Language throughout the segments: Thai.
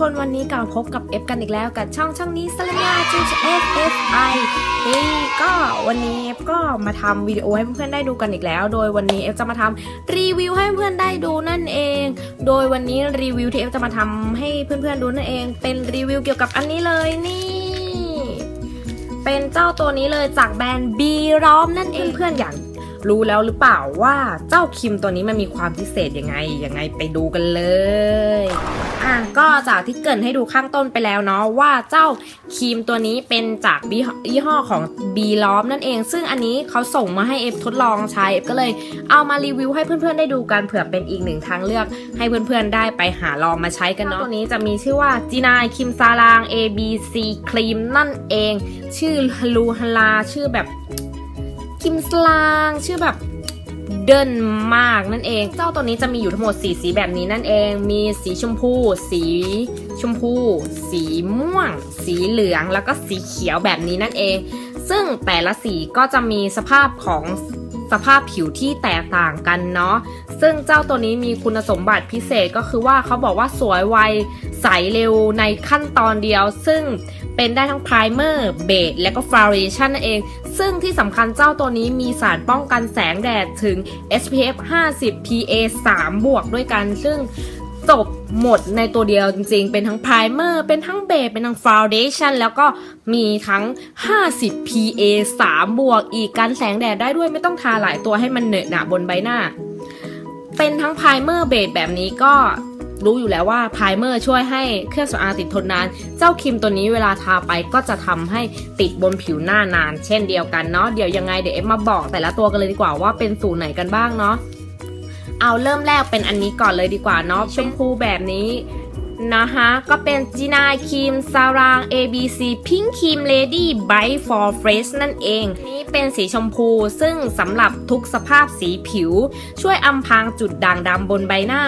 คนวันนี้กลับมาพบกับเอฟกันอีกแล้วกับช่องช่องนี้ Saranya จุด f f i เฮ้ก็วันนี้เอฟก็มาทำวิดีโอให้เพื่อนๆได้ดูกันอีกแล้ว โดยวันนี้เอฟจะมาทำรีวิวให้เพื่อนๆได้ดูนั่นเอง โดยวันนี้รีวิวที่เอฟจะมาทำให้เพื่อนๆดูนั่นเอง เป็นรีวิวเกี่ยวกับอันนี้เลยนี่ เป็นเจ้าตัวนี้เลยจากแบรนด์บีรอมนั่นเองเพื่อนๆอยาก รู้แล้วหรือเปล่าว่าเจ้าครีมตัวนี้มันมีความพิเศษยังไงยังไงไปดูกันเลยอะก็จากที่เกินให้ดูข้างต้นไปแล้วเนาะว่าเจ้าครีมตัวนี้เป็นจากยี่ห้อของบีล้อมนั่นเอง ซึ่งอันนี้เขาส่งมาให้เอฟทดลองใช้เอฟก็เลยเอามารีวิวให้เพื่อนๆได้ดูกันเผื่อเป็นอีกหนึ่งทางเลือก ให้เพื่อนๆได้ไปหาลองมาใช้กันเนาะตัวนี้จะมีชื่อว่าจีนายคิมซาลาง ABC ครีมนั่นเอง ชื่อฮลูฮลาชื่อแบบ คิมสลาง ชื่อแบบเดินมากนั่นเอง เจ้าตัวนี้จะมีอยู่ทั้งหมดสีสีแบบนี้นั่นเอง มีสีชมพู สีชมพู สีม่วง สีเหลือง แล้วก็สีเขียวแบบนี้นั่นเอง ซึ่งแต่ละสีก็จะมีสภาพของสภาพผิวที่แตกต่างกันเนาะ ซึ่งเจ้าตัวนี้มีคุณสมบัติพิเศษก็คือว่าเขาบอกว่าสวยไว ใสเร็วในขั้นตอนเดียว ซึ่งเป็นได้ทั้ง primer base และก็ foundation นั่นเอง ซึ่งที่สำคัญเจ้าตัวนี้มีสารป้องกันแสงแดดถึง SPF 50 PA 3 บวกด้วยกัน ซึ่งจบหมดในตัวเดียวจริงๆ เป็นทั้ง primer เป็นทั้ง base เป็นทั้ง foundation แล้วก็มีทั้ง 50 PA 3 บวกอีกกันแสงแดดได้ด้วยไม่ต้องทาหลายตัวให้มันเหนอะหนะบนใบหน้า เป็นทั้ง primer base แบบนี้ก็ รู้อยู่แล้วว่าไพรเมอร์ช่วยให้เครื่องสำอางติดทนนาน เจ้าครีมตัวนี้เวลาทาไปก็จะทำให้ติดบนผิวหน้านาน เช่นเดียวกันเนาะเดี๋ยวยังไงเดี๋ยวเอฟมาบอกแต่ละตัวกันเลยดีกว่าว่าเป็นสูตรไหนกันบ้างเนาะเอาเริ่มแรกเป็นอันนี้ก่อนเลยดีกว่าเนาะชมพูแบบนี้ นะคะก็เป็นจีนายครีมซาราง ABC Pink Cream Lady Bright for Fresh นั่นเอง นี่เป็นสีชมพูซึ่งสำหรับทุกสภาพสีผิว ช่วยอำพรางจุดด่างดำบนใบหน้า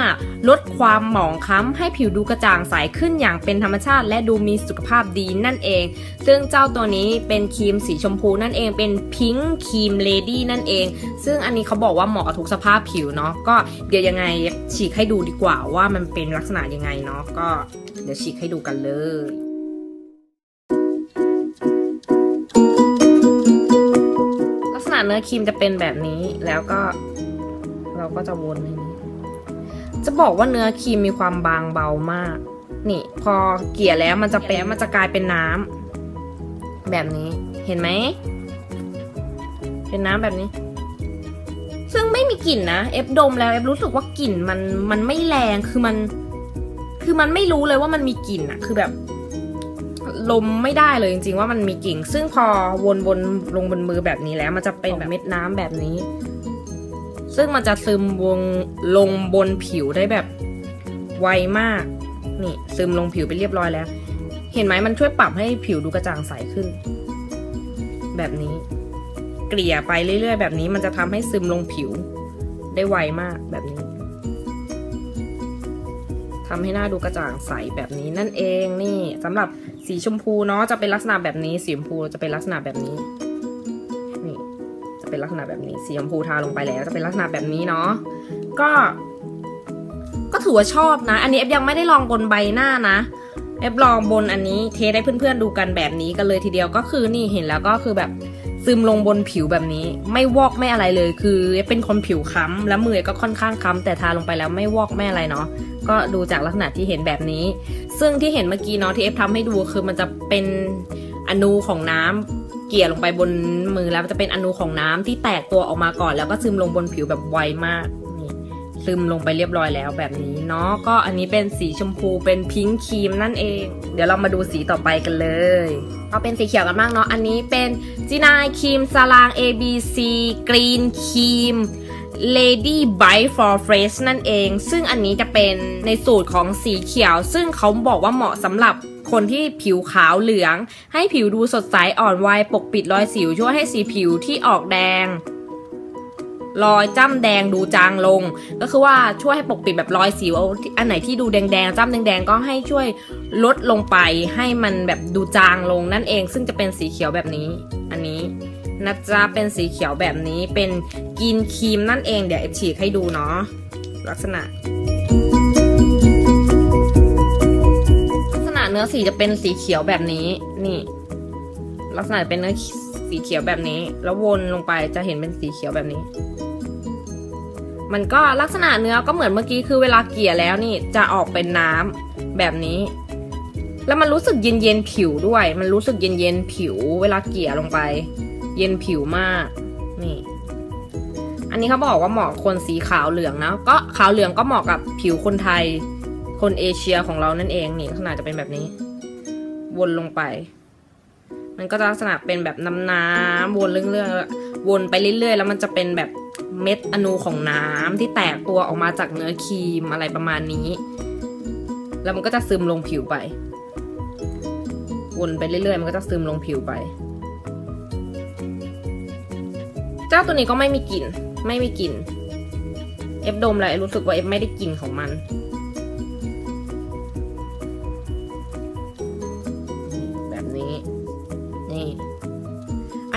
ลดความหมองคล้ำให้ผิวดูกระจ่างใสขึ้นอย่างเป็นธรรมชาติ และดูมีสุขภาพดีนั่นเอง ซึ่งเจ้าตัวนี้เป็นครีมสีชมพูนั่นเองเป็น Pink Cream Lady นั่นเอง ซึ่งอันนี้เขาบอกว่าเหมาะกับทุกสภาพผิวเนาะก็เดี๋ยวยังไงฉีกให้ดูดีกว่าว่ามันเป็นลักษณะยังไงเนาะก็เดี๋ยวฉีกให้ดูกันเลยลักษณะเนื้อครีมจะเป็นแบบนี้แล้วก็ เราก็จะวนในนี้จะบอกว่าเนื้อครีมมีความบางเบามาก นี่ พอเกลี่ยแล้วมันจะแปะมันจะกลายเป็นน้ำแบบนี้เห็นไหมเป็นน้ำแบบนี้ ซึ่งไม่มีกลิ่นนะ เอฟดมแล้วเอฟรู้สึกว่ากลิ่นมันมันไม่แรงคือมัน คือมันไม่รู้เลยว่ามันมีกลิ่นอะคือแบบลมไม่ได้เลยจริงๆว่ามันมีกลิ่นซึ่งพอวนบนลงบนมือแบบนี้แล้ว มันจะเป็นแบบเม็ดน้ำแบบนี้ ซึ่งมันจะซึมวงลงบนผิวได้แบบไวมาก นี่ซึมลงผิวไปเรียบร้อยแล้ว เห็นไหมมันช่วยปรับให้ผิวดูกระจ่างใสขึ้น แบบนี้ เกลี่ยไปเรื่อยๆ แบบนี้ มันจะทำให้ซึมลงผิวได้ไวมากแบบนี้ ทำให้หน้าดูกระจ่างใสแบบนี้นั่นเองนี่สำหรับสีชมพูเนาะจะเป็นลักษณะแบบนี้สีชมพูจะเป็นลักษณะแบบนี้นี่จะเป็นลักษณะแบบนี้สีชมพูทาลงไปแล้วจะเป็นลักษณะแบบนี้เนาะก็ ก็ถือว่าชอบนะ อันนี้เอฟยังไม่ได้ลองบนใบหน้านะเอฟลองบนอันนี้เทสให้เพื่อนๆดูกันแบบนี้กันเลยทีเดียวก็คือนี่เห็นแล้วก็คือแบบ ซึมลงบนผิวแบบนี้ ไม่วอกไม่อะไรเลย คือเป็นคนผิวค้ำและมือก็ค่อนข้างค้ำแต่ทาลงไปแล้วไม่วอกไม่อะไรเนาะก็ดูจากลักษณะที่เห็นแบบนี้ ซึ่งที่เห็นเมื่อกี้เนาะที่เอฟทำให้ดูคือมันจะเป็นอนูของน้ำเกี่ยลงไปบนมือแล้วจะเป็นอนูของน้ำที่แตกตัวออกมาก่อน แล้วก็ซึมลงบนผิวแบบไวมาก ซึมลงไปเรียบร้อยแล้วแบบนี้เนาะก็อันนี้เป็นสีชมพูเป็นพิงค์ครีมนั่นเอง เดี๋ยวเรามาดูสีต่อไปกันเลยเอาเป็นสีเขียวกันบ้างเนาะอันนี้เป็นจีนายครีมซาลาง ABC กรีนครีม Lady Bright for Fresh นั่นเอง ซึ่งอันนี้จะเป็นในสูตรของสีเขียว ซึ่งเขาบอกว่าเหมาะสำหรับคนที่ผิวขาวเหลือง ให้ผิวดูสดใสอ่อนวัยปกปิดรอยสิวช่วยให้สีผิวที่ออกแดง รอยจ้ำแดงดูจางลง ก็คือว่าช่วยให้ปกปิดแบบรอยสิวอันไหนที่ดูแดงๆจ้ำแดงๆก็ให้ช่วยลดลงไปให้มันแบบดูจางลงนั่นเอง ซึ่งจะเป็นสีเขียวแบบนี้ อันนี้นะจ๊ะเป็นสีเขียวแบบนี้เป็นกินครีมนั่นเองเดี๋ยวเอฉีกให้ดูเนาะลักษณะลักษณะเนื้อสีจะเป็นสีเขียวแบบนี้นี่ ลักษณะเป็นเนื้อ สีเขียวแบบนี้ แล้ววนลงไปจะเห็นเป็นสีเขียวแบบนี้ มันก็ลักษณะเนื้อก็เหมือนเมื่อกี้คือเวลาเกลี่ยแล้วนี่จะออกเป็นน้ำแบบนี้ แล้วมันรู้สึกเย็นเย็นผิวด้วย มันรู้สึกเย็นเย็นผิว เวลาเกลี่ยลงไป เย็นผิวมากนี่อันนี้เขาบอกว่าเหมาะคนสีขาวเหลืองนะ ก็ขาวเหลืองก็เหมาะกับผิวคนไทย คนเอเชียของเรานั่นเองนี่ลักษณะจะเป็นแบบนี้ วนลงไป มันก็จะลักษณะเป็นแบบน้ำน้ำวนเรื่อยๆวนไปเรื่อยๆ แล้วมันจะเป็นแบบเม็ดอนูของน้ำที่แตกตัวออกมาจากเนื้อครีมอะไรประมาณนี้ แล้วมันก็จะซึมลงผิวไป วนไปเรื่อยๆ มันก็จะซึมลงผิวไป เจ้าตัวนี้ก็ไม่มีกลิ่น ไม่มีกลิ่น เอฟดมเลยรู้สึกว่าเอฟไม่ได้กลิ่นของมัน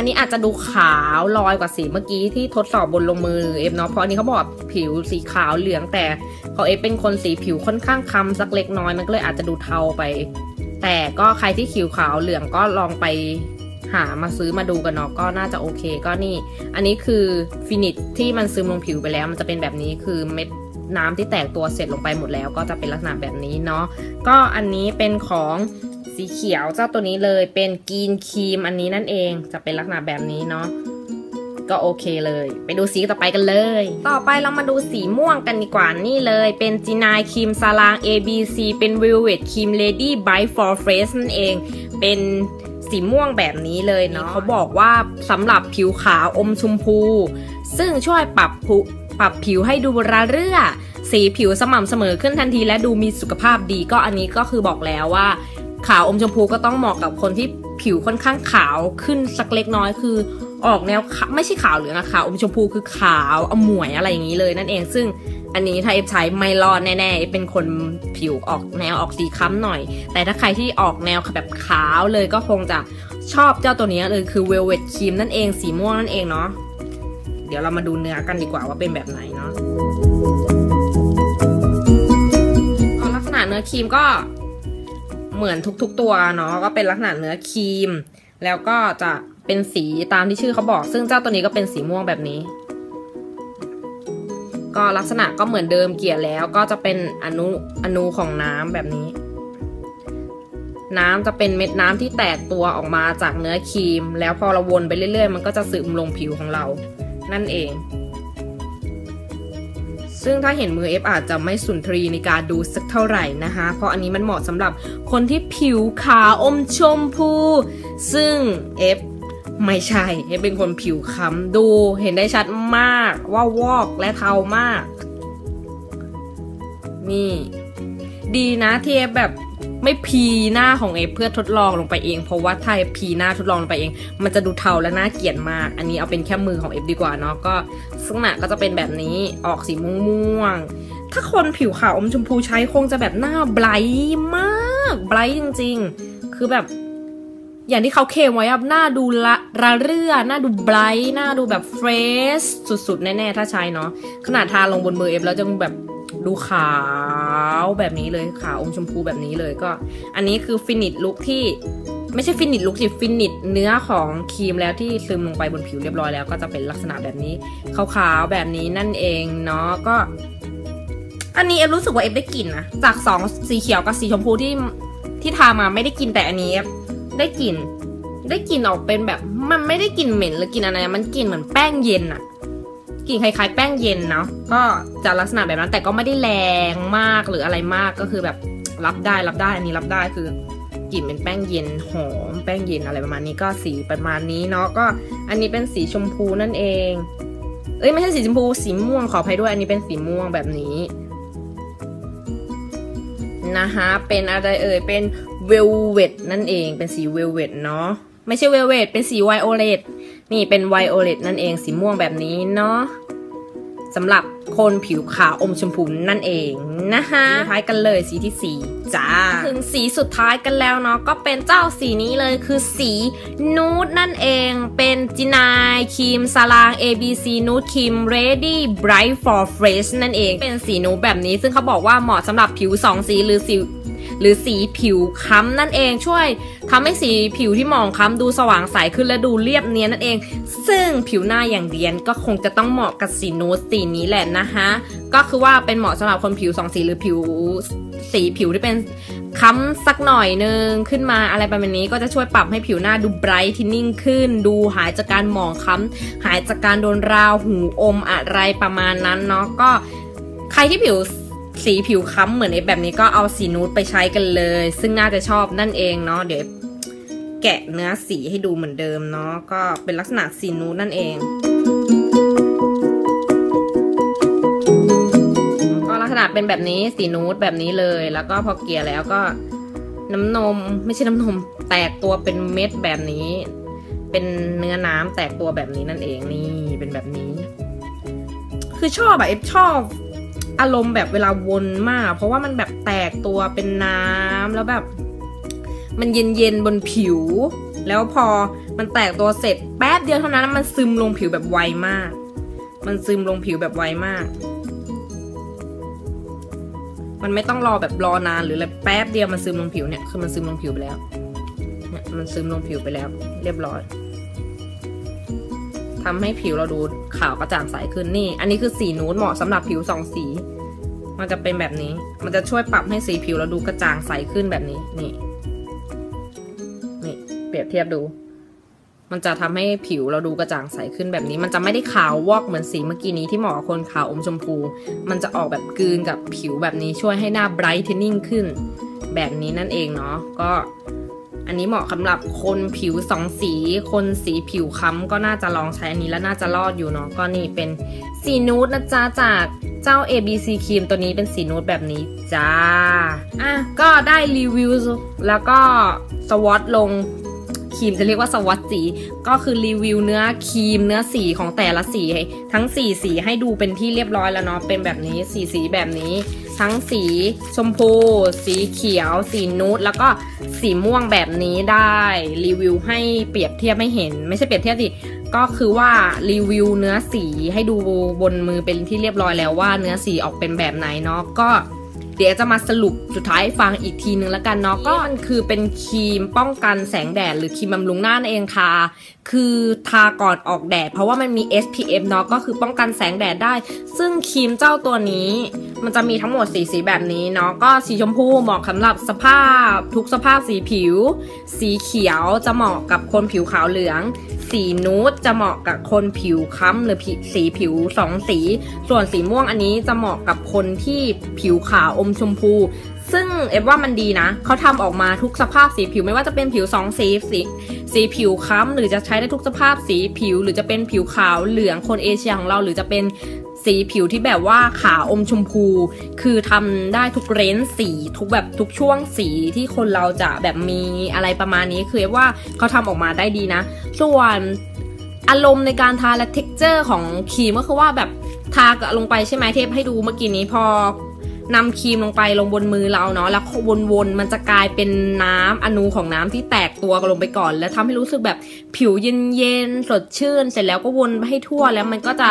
นนี้อาจจะดูขาวลอยกว่าสีเมื่อกี้ที่ทดสอบบนลงมือเอฟเนาะเพราะอันนี้เขาบอกผิวสีขาวเหลืองแต่พอเอฟเป็นคนสีผิวค่อนข้างคล้ำสักเล็กน้อยมันก็เลยอาจจะดูเทาไป แต่ก็ใครที่ผิวขาวเหลืองก็ลองไปหามาซื้อมาดูกันเนาะก็น่าจะโอเคก็นี่ อันนี้คือฟินิชที่มันซึมลงผิวไปแล้ว มันจะเป็นแบบนี้คือเม็ดน้ำที่แตกตัวเสร็จลงไปหมดแล้ว ก็จะเป็นลักษณะแบบนี้เนาะก็อันนี้เป็นของ สีเขียวเจ้าตัวนี้เลยเป็นกรีนครีมอันนี้นั่นเองจะเป็นลักษณะแบบนี้เนาะก็โอเคเลย ไปดูสีต่อไปกันเลย ต่อไปเรามาดูสีม่วงกันดีกว่านี่เลย เป็นจีนายครีมซาลาง ABC เป็น Velvet ครีม Lady Bright for Face นั่นเอง เป็นสีม่วงแบบนี้เลยเนาะเขาบอกว่าสำหรับผิวขาวอมชมพู ซึ่งช่วยปรับผุปรับผิวให้ดูระเรื่อ สีผิวสม่ำเสมอขึ้นทันทีและดูมีสุขภาพดีก็อันนี้ก็คือบอกแล้วว่า ขาวอมชมพูก็ต้องเหมาะกับคนที่ผิวค่อนข้างขาวขึ้นสักเล็กน้อยคือออกแนวไม่ใช่ขาวเหลืองอะขาวอมชมพูคือขาวอมวยอะไรอย่างนี้เลยนั่นเองซึ่งอันนี้ถ้าเอฟใช้ไม่รอดแน่ๆเอฟเป็นคนผิวออกแนวออกสีค้ำหน่อย แต่ถ้าใครที่ออกแนวแบบขาวเลยก็คงจะชอบเจ้าตัวนี้เลยคือ Velvet Cream นั่นเองสีม่วงนั่นเองเนาะเดี๋ยวเรามาดูเนื้อกันดีกว่าว่าเป็นแบบไหนเนาะลักษณะเนื้อครีมก็ เหมือนทุกๆตัวเนาะก็เป็นลักษณะเนื้อครีม แล้วก็จะเป็นสีตามที่ชื่อเขาบอก ซึ่งเจ้าตัวนี้ก็เป็นสีม่วงแบบนี้ ก็ลักษณะก็เหมือนเดิมเกี่ยแล้วก็จะเป็นอนุอนุของน้ำแบบนี้ น้ำจะเป็นเม็ดน้ำที่แตกตัวออกมาจากเนื้อครีม แล้วพอเราวนไปเรื่อยๆ มันก็จะซึมลงผิวของเรา นั่นเอง ซึ่งถ้าเห็นมือเอฟอาจจะไม่สุนทรีย์ในการดูสักเท่าไหร่นะคะ เพราะอันนี้มันเหมาะสำหรับคนที่ผิวขาวอมชมพู ซึ่งเอฟไม่ใช่เอฟเป็นคนผิวคล้ำดูเห็นได้ชัดมากว่าวอกและเทามาก นี่ ดีนะที่เอฟแบบ ไม่พลีหน้าของเอฟเพื่อทดลองลงไปเอง เพราะว่าถ้าเอฟพลีหน้าทดลองลงไปเอง มันจะดูเทาและน่าเกลียดมาก อันนี้เอาเป็นแค่มือของเอฟดีกว่าเนาะก็ลักษณะก็จะเป็นแบบนี้ออกสีม่วงๆถ้าคนผิวขาวอมชมพูใช้คงจะแบบหน้า bright มาก bright จริง ๆ คือแบบอย่างที่เขาเคมไว้อะหน้าดูละระเรื่อ หน้าดู bright หน้าดูแบบ fresh สุดๆ แน่ ๆ ถ้าใช้เนาะขนาดทาลงบนมือเอฟแล้วจะแบบดูขาวาวแบบนี้เลยขาวอมชมพูแบบนี้เลยก็ อันนี้คือ finish look ที่ไม่ใช่ finish look สิ finish เนื้อของครีมแล้วที่ซึมลงไปบนผิวเรียบร้อยแล้วก็จะเป็นลักษณะแบบนี้ขาวๆแบบนี้นั่นเองเนาะก็ อันนี้เอฟรู้สึกว่าเอฟได้กลิ่นนะจากสองสีเขียวกับสีชมพูที่ที่ทามาไม่ได้กลิ่นแต่อันนี้เอฟได้กลิ่นได้กลิ่นออกเป็นแบบ มันไม่ได้กลิ่นเหม็นหรือกลิ่นอะไรมันกลิ่นเหมือนแป้งเย็นอะ กลิ่นคล้ายๆแป้งเย็นเนาะก็จะลักษณะแบบนั้นแต่ก็ไม่ได้แรงมากหรืออะไรมากก็คือแบบรับได้รับได้อันนี้รับได้คือกลิ่นเป็นแป้งเย็นหอมแป้งเย็นอะไรประมาณนี้ก็สีประมาณนี้เนาะก็อันนี้เป็นสีชมพูนั่นเอง เอ้ยไม่ใช่สีชมพูสีม่วงขออภัยด้วยอันนี้เป็นสีม่วงแบบนี้นะคะเป็นอะไรเอ่ยเป็น velvet นั่นเองเป็นสี velvet เนาะไม่ใช่ velvet เป็นสี violet นี่เป็น violet นั่นเองสีม่วงแบบนี้เนาะสำหรับคนผิวขาวอมชมพูนั่นเองนะคะท้ายกันเลยสีที่ 4 จ้า ถึงสีสุดท้ายกันแล้วเนาะก็เป็นเจ้าสีนี้เลยคือสีนูดนั่นเองเป็นจินายครีมซาลาง ABC นูดครีม Ready Bright for Fresh นั่นเองเป็นสีนูดแบบนี้ซึ่งเขาบอกว่าเหมาะสำหรับผิว 2 สีหรือสี หรือสีผิวค้ำนั่นเองช่วยทำให้สีผิวที่หมองค้ำดูสว่างใสขึ้นและดูเรียบเนียนนั่นเอง ซึ่งผิวหน้าอย่างเดียนก็คงจะต้องเหมาะกับสีนูดสีนี้แหละนะคะก็คือว่าเป็นเหมาะสำหรับคนผิวสองสีหรือผิวสีผิวที่เป็นค้ำสักหน่อยนึงขึ้นมาอะไรประมาณนี้ก็จะช่วยปรับให้ผิวหน้าดูไบรท์ทินนิ่งขึ้น ดูหายจากการหมองค้ำหายจากการโดนราวหูอมอะไรประมาณนั้นเนาะก็ใครที่ผิว สีผิวค้ำเหมือนเอฟแบบนี้ก็เอาสีนูดไปใช้กันเลย ซึ่งน่าจะชอบนั่นเองเนาะเดี๋ยวแกะเนื้อสีให้ดูเหมือนเดิมเนาะก็เป็นลักษณะสีนูดนั่นเองลักษณะเป็นแบบนี้สีนูดแบบนี้เลย แล้วก็พอเกลี่ยแล้วก็น้ำนมไม่ใช่น้ำนมแตกตัวเป็นเม็ดแบบนี้ เป็นเนื้อน้ำแตกตัวแบบนี้นั่นเองนี่เป็นแบบนี้ คือชอบอะเอฟชอบ อารมณ์แบบเวลาวนมาก เพราะว่ามันแบบแตกตัวเป็นน้ำแล้วแบบ มันเย็นๆบนผิว แล้วพอมันแตกตัวเสร็จแป๊บเดียวเท่านั้นมันซึมลงผิวแบบไวมาก มันซึมลงผิวแบบไวมาก มันไม่ต้องรอแบบรอนานหรืออะไรแป๊บเดียวมันซึมลงผิวเนี่ยคือมันซึมลงผิวไปแล้วเนี่ยมันซึมลงผิวไปแล้ว เรียบร้อย ทำให้ผิวเราดูขาวกระจ่างใสขึ้นนี่ อันนี้คือสีนูดเหมาะสำหรับผิวสองสี มันจะเป็นแบบนี้ มันจะช่วยปรับให้สีผิวเราดูกระจ่างใสขึ้นแบบนี้ นี่ นี่เปรียบเทียบดู มันจะทำให้ผิวเราดูกระจ่างใสขึ้นแบบนี้ มันจะไม่ได้ขาววอกเหมือนสีเมื่อกี้นี้ที่เหมาะกับคนขาวอมชมพู มันจะออกแบบกลืนกับผิวแบบนี้ช่วยให้หน้าไบรท์เทนนิ่งขึ้น แบบนี้นั่นเองเนาะ ก็ อันนี้เหมาะสำหรับคนผิวสองสี คนสีผิวค้ำก็น่าจะลองใช้อันนี้แล้วน่าจะรอดอยู่เนาะก็นี่เป็นสีนูดนะจ๊ะจากเจ้า ABC ครีมตัวนี้เป็นสีนูดแบบนี้จ้าอะก็ได้รีวิวแล้วก็สวอตลง ครีมจะเรียกว่าสวัสดีก็คือรีวิวเนื้อครีมเนื้อสีของแต่ละสี ทั้งสีสีให้ดูเป็นที่เรียบร้อยแล้วเนาะเป็นแบบนี้สีสีแบบนี้ ทั้งสีชมพู สีเขียว สีนูดแล้วก็สีม่วงแบบนี้ได้รีวิวให้เปรียบเทียบไม่เห็น ไม่ใช่เปรียบเทียบสิก็คือว่ารีวิวเนื้อสีให้ดูบนมือเป็นที่เรียบร้อยแล้วว่าเนื้อสีออกเป็นแบบไหนเนาะก็ เดี๋ยวจะมาสรุปสุดท้ายฟังอีกทีนึงแล้วกันเนาะก็มันคือเป็นครีมป้องกันแสงแดดหรือครีมบำรุงหน้านั่นเองค่ะ คือทาก่อนออกแดด เพราะว่ามันมี SPF เนาะก็คือป้องกันแสงแดดได้ ซึ่งครีมเจ้าตัวนี้ มันจะมีทั้งหมดสีสีแบบนี้เนาะก็สีชมพูเหมาะสำหรับสภาพ ทุกสภาพสีผิว สีเขียวจะเหมาะกับคนผิวขาวเหลือง สีนูดจะเหมาะกับคนผิวค้ำหรือสีผิวสองสี ส่วนสีม่วงอันนี้จะเหมาะกับคนที่ผิวขาวอมชมพู ซึ่งเอฟว่ามันดีนะ เขาทำออกมาทุกสภาพสีผิวไม่ว่าจะเป็นผิวสองสีสีสีผิวค้ำหรือจะใช้ได้ทุกสภาพสีผิว หรือจะเป็นผิวขาวเหลืองคนเอเชียของเราหรือจะเป็นสีผิวที่แบบว่าขาวอมชมพู คือทำได้ทุกเรนสีทุกแบบทุกช่วงสีที่คนเราจะแบบมีอะไรประมาณนี้คือว่าเขาทำออกมาได้ดีนะ ส่วนอารมณ์ในการทาและเท็กเจอร์ของครีมก็คือว่าแบบทากลงไปใช่ไหมเทปให้ดูเมื่อกี้นี้พอ นำครีมลงไปลงบนมือเราเนาะแล้ววนๆมันจะกลายเป็นน้ำอนูของน้ำที่แตกตัวลงไปก่อน แล้วทำให้รู้สึกแบบผิวเย็นๆสดชื่น เสร็จแล้วก็วนให้ทั่วแล้วมันก็จะ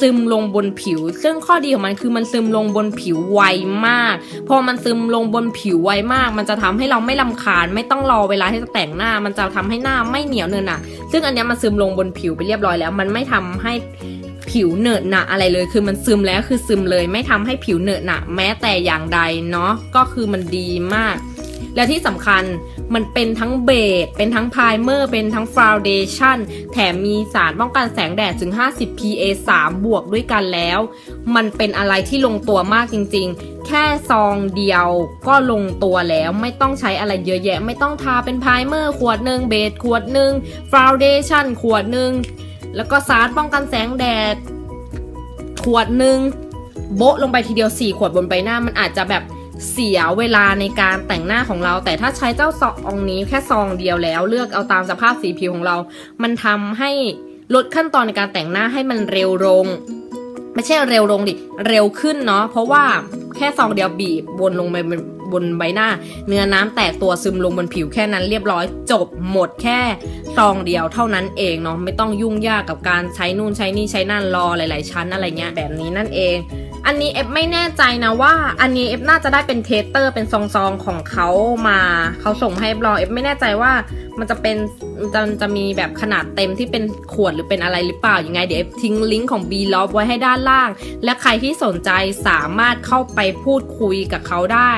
ซึมลงบนผิว ซึ่งข้อดีของมันคือมันซึมลงบนผิวไวมาก พอมันซึมลงบนผิวไวมาก มันจะทำให้เราไม่ลาคาญ ไม่ต้องรอเวลาที่จะแต่งหน้า มันจะทำให้หน้าไม่เหนียวเนินอะ ซึ่งอันนี้มันซึมลงบนผิวไปเรียบร้อยแล้ว มันไม่ทำให้ ผิวเนอะหนะอะไรเลย คือมันซึมแล้วคือซึมเลย ไม่ทำให้ผิวเนอะหนะแม้แต่อย่างใดเนาะก็คือมันดีมาก และที่สำคัญมันเป็นทั้งเบสเป็นทั้งไพรเมอร์ เป็นทั้งฟาวเดชั่นแถมมีสารป้องกันแสงแดดถึง 50 PA 3 บวกด้วยกันแล้ว มันเป็นอะไรที่ลงตัวมากจริงๆ แค่ซองเดียวก็ลงตัวแล้วไม่ต้องใช้อะไรเยอะแยะ ไม่ต้องทาเป็น primer ขวดหนึ่ง base ขวดหนึ่ง foundation ขวดหนึ่ง แล้วก็สารป้องกันแสงแดด ขวดหนึ่งโบ๊ะลงไปทีเดียว 4 ขวดบนใบหน้ามันอาจจะแบบเสียเวลาในการแต่งหน้าของเรา แต่ถ้าใช้เจ้าซองนี้แค่ซองเดียวแล้ว เลือกเอาตามสภาพสีผิวของเรา มันทำให้ลดขั้นตอนในการแต่งหน้าให้มันเร็วลง ไม่ใช่เร็วลงดิ เร็วขึ้นเนาะ เพราะว่าแค่ซองเดียวบีบวนลงไป บนใบหน้า เนื้อน้ำแตกตัวซึมลงบนผิวแค่นั้นเรียบร้อยจบหมดแค่ซองเดียวเท่านั้นเองเนาะไม่ต้องยุ่งยากกับการใช้นู่นใช้นี่ใช้นั่นรอหลาย ๆ ชั้นอะไรเงี้ยแบบนี้นั่นเองอันนี้เอฟไม่แน่ใจนะว่าอันนี้เอฟน่าจะได้เป็น tester เป็นซองๆของเขามาเขาส่งให้เอฟลองเอฟไม่แน่ใจว่ามันจะเป็นจะจะมีแบบขนาดเต็มที่เป็นขวดหรือเป็นอะไรหรือเปล่ายังไงเดี๋ยวเอฟทิ้งลิงก์ของ B l o b ไว้ให้ด้านล่าง และใครที่สนใจสามารถเข้าไปพูดคุยกับเขาได้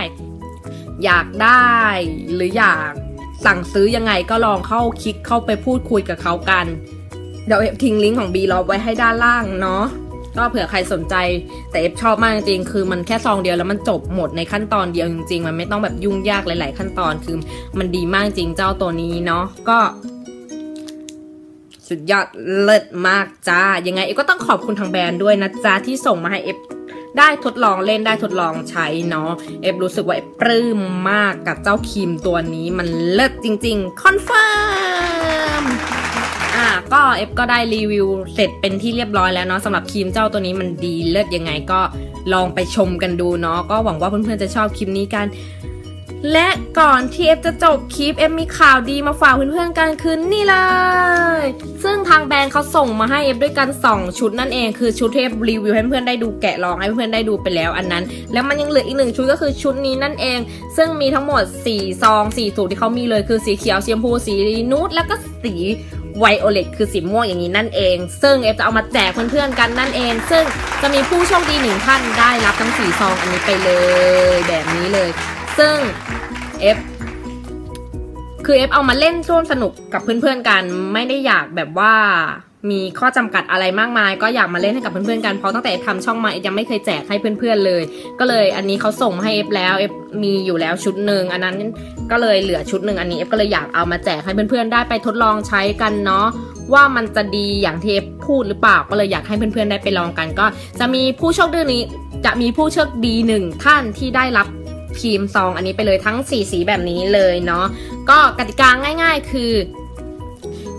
อยากได้หรืออยากสั่งซื้อยังไงก็ลองเข้าคลิกเข้าไปพูดคุยกับเขากัน เดี๋ยวเอฟทิ้งลิงก์ของ B l o b ไว้ให้ด้านล่างเนาะก็เผื่อใครสนใจแต่เอฟชอบมากจริงๆคือมันแค่ซองเดียวแล้วมันจบหมดในขั้นตอนเดียวจริงๆ มันไม่ต้องแบบยุ่งยากหลาย ๆ ขั้นตอนคือมันดีมากจริงเจ้าตัวนี้เนาะก็สุดยอดเลิศมากจ้า ยังไงเอฟก็ต้องขอบคุณทางแบรนด์ด้วยนะจ้าที่ส่งมาให้เอฟ ได้ทดลองเล่นได้ทดลองใช้เนาะเอฟรู้สึกว่าเอฟปลื้มมากกับเจ้าครีมตัวนี้มันเลิศจริงๆ confirm อะก็เอฟก็ได้รีวิวเสร็จเป็นที่เรียบร้อยแล้วเนาะสำหรับครีมเจ้าตัวนี้มันดีเลิศยังไงก็ลองไปชมกันดูเนาะก็หวังว่าเพื่อนๆจะชอบคลิปนี้กัน และก่อนที่เอฟจะจบคลิปเอฟมีข่าวดีมาฝากเพื่อนๆกันคือนี่เลย ซึ่งทางแบรนด์เขาส่งมาให้เอฟด้วยกัน 2 ชุดนั่นเองคือชุดที่เอฟรีวิวให้เพื่อนๆได้ดูแกะลองให้เพื่อนๆได้ดูไปแล้วอันนั้น แล้วมันยังเหลืออีกหนึ่งชุดก็คือชุดนี้นั่นเอง ซึ่งมีทั้งหมด 4 ซอง 4 สูตรที่เขามีเลยคือสีเขียวสีชมพูสีนูดแล้วก็สี violet คือสีม่วงอย่างนี้นั่นเอง ซึ่งเอฟจะเอามาแจกเพื่อนๆกันนั่นเอง ซึ่งจะมีผู้โชคดีหนึ่งท่านได้รับทั้งสี่ซองอันนี้ไปเลย แบบนี้เลย ซึ่ง F คือ F เอามาเล่นร่วมสนุกกับเพื่อนๆกัน ไม่ได้อยากแบบว่ามีข้อจำกัดอะไรมากมาย ก็อยากมาเล่นให้กับเพื่อนๆกันเพราะตั้งแต่ทำช่องมายังไม่เคยแจกให้เพื่อนๆเลย ก็เลยอันนี้เขาส่งมาให้ F แล้ว F มีอยู่แล้วชุดหนึ่งอันนั้นก็เลยเหลือชุดหนึ่งอันนี้ F ก็เลยอยากเอามาแจกให้เพื่อนๆได้ไปทดลองใช้กันเนาะว่ามันจะดีอย่างที่ F พูดหรือเปล่าก็เลยอยากให้เพื่อนๆได้ไปลองกัน ก็จะมีผู้โชคดีนี้จะมีผู้โชคดีหนึ่งท่านที่ได้รับ ครีมซองอันนี้ไปเลยทั้ง 4 สีแบบนี้เลยเนาะก็กติกาง่ายๆ คือ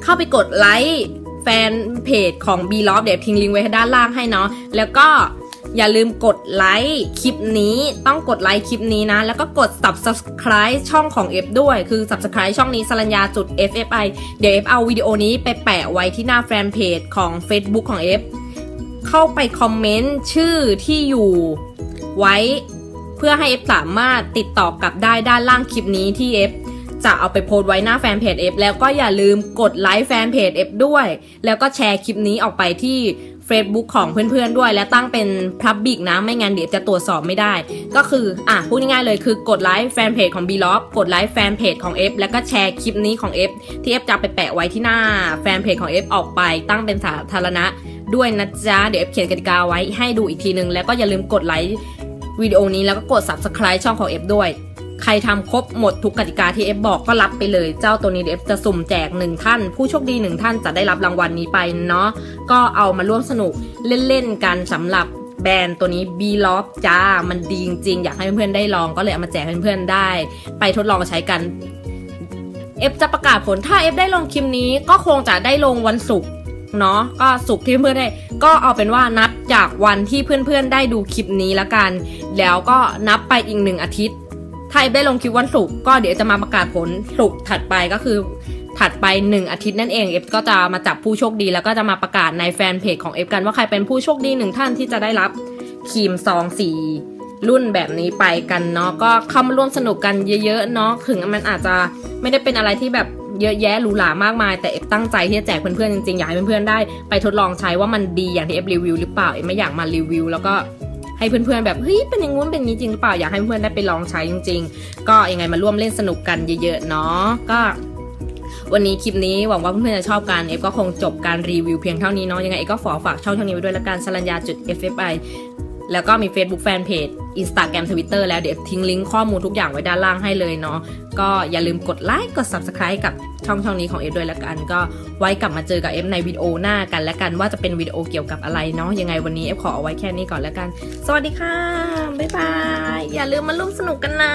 เข้าไปกดไลค์แฟนเพจของ b l o f เดี๋ยวทิ้งลิงก์ไว้ด้านล่างให้เนาะแล้วก็อย่าลืมกดไลค์คลิปนี้ ต้องกดไลค์คลิปนี้นะ แล้วก็กด subscribe ช่องของ F ด้วย คือ subscribe ช่องนี้สรัญญาจุด FFI เดี๋ยว F เอาวิดีโอนี้ไปแปะไว้ที่หน้าแฟนเพจของ Facebook ของ F เข้าไปคอมเมนต์ชื่อที่อยู่ไว้ เพื่อให้ F สามารถติดต่อกลับได้ด้านล่างคลิปนี้ที่ F จะเอาไปโพสไว้หน้าแฟนเพจ F แล้วก็อย่าลืมกดไลค์แฟนเพจ F ด้วย แล้วก็แชร์คลิปนี้ออกไปที่ Facebook ของเพื่อนๆด้วย และตั้งเป็น Public นะไม่งั้นเดี๋ยวจะตรวจสอบไม่ได้ ก็คืออะพูดง่ายๆเลยคือกดไลค์แฟนเพจของ b l o g กดไลค์แฟนเพจของ F แล้วก็แชร์คลิปนี้ของ F ที่ F จะไปแปะไว้ที่หน้าแฟนเพจของ F ออกไป ตั้งเป็นสาธารณะด้วยนะจ๊ะ เดี๋ยว F เขียนกติกาไว้ให้ดูอีกทีนึง แล้วก็อย่าลืมกดไลค์ วิดีโอนี้แล้วก็กด subscribe ช่องของ F ด้วย ใครทำครบหมดทุกกติกาที่ F บอกก็รับไปเลย เจ้าตัวนี้ F จะสุ่มแจกหนึ่งท่าน ผู้โชคดีหนึ่งท่านจะได้รับรางวัลนี้ไปเนาะก็เอามาร่วมสนุกเล่นๆกันสำหรับแบรนด์ตัวนี้ B l o f จ้า มันดีจริงๆอยากให้เพื่อนๆได้ลองก็เลยเอามาแจกเพื่อนๆได้ ไปทดลองใช้กัน F จะประกาศผลถ้า F ได้ลงคลิปนี้ก็คงจะได้ลงวันศุกร์ เนาะก็สุกที่เพื่อนได้ ก็เอาเป็นว่านับจากวันที่เพื่อนๆได้ดูคลิปนี้แล้วกัน แล้วก็นับไปอีกหนึ่งอาทิตย์ถ้าได้ลงคลิปวันศุกร์ก็เดี๋ยวจะมาประกาศผลศุกร์ถัดไปก็คือถัดไป 1 อาทิตย์นั่นเองเอฟก็จะมาจับผู้โชคดีแล้วก็จะมาประกาศในแฟนเพจของเอฟกันว่าใครเป็นผู้โชคดีหนึ่งท่านที่จะได้รับครีมซองสีรุ่นแบบนี้ไปกันเนาะก็เข้ามาร่วมสนุกกันเยอะๆเนาะถึงมันอาจจะไม่ได้เป็นอะไรที่แบบเยอะแยะหรูหรามากมาย แต่เอฟตั้งใจที่จะแจกเพื่อนๆจริงๆอยากให้เพื่อนๆได้ไปทดลองใช้ว่ามันดีอย่างที่เอฟรีวิวหรือเปล่าเอฟไม่อยากมารีวิว แล้วก็ให้เพื่อนๆแบบเฮ้ยเป็นอย่างงู้นเป็นนี้จริงหรือเปล่าอยากให้เพื่อนๆได้ไปลองใช้จริง ๆ ก็ยังไงมาร่วมเล่นสนุกกันเยอะๆเนาะก็วันนี้คลิปนี้หวังว่าเพื่อนๆจะชอบกัน เอฟก็คงจบการรีวิวเพียงเท่านี้เนาะยังไงเอฟก็ขอฝากช่องช่องนี้ไว้ด้วยละกันสรัญญาจุด FFI แล้วก็มี Facebook Fanpage Instagram Twitter แล้วเดี๋ยวทิ้งลิงก์ข้อมูลทุกอย่างไว้ด้านล่างให้เลยเนาะก็อย่าลืมกดไลค์กด Subscribe กับช่องช่องนี้ของเอฟด้วยละกัน ก็ไว้กลับมาเจอกับเอฟในวิดีโอหน้ากันและกันว่าจะเป็นวิดีโอเกี่ยวกับอะไรเนาะยังไงวันนี้เอฟขอเอาไว้แค่นี้ก่อนแล้วกัน สวัสดีค่ะ บ๊ายบาย อย่าลืมมาร่วมสนุกกันนะ